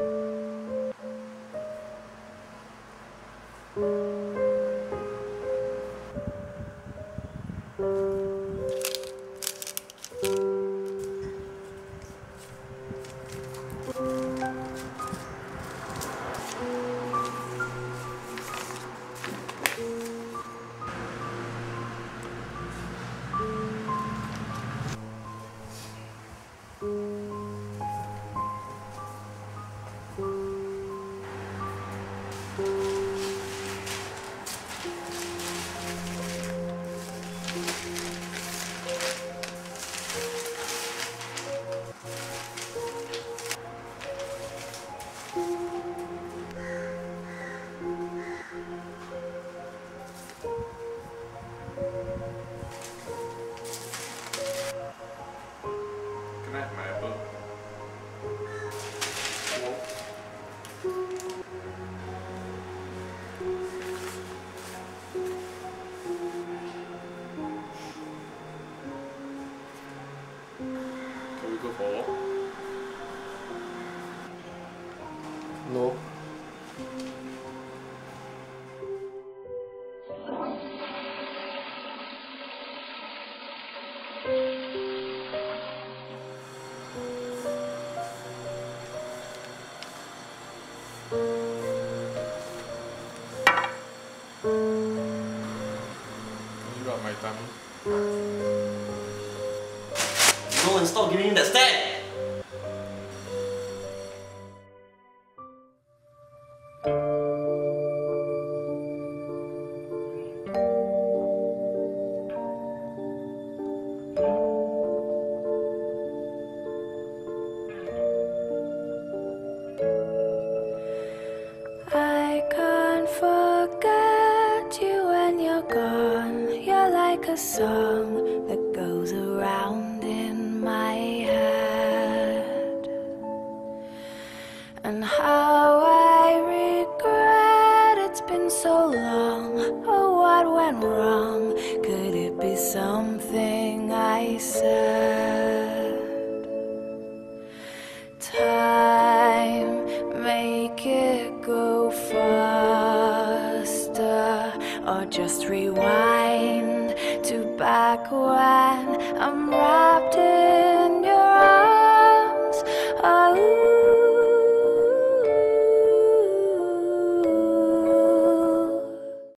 thank you. For? No. You got my tummy. No and stop giving me that stare! I And how I regret it's been so long. Oh, what went wrong? Could it be something I said? Time, make it go faster, or just rewind to back when I'm right.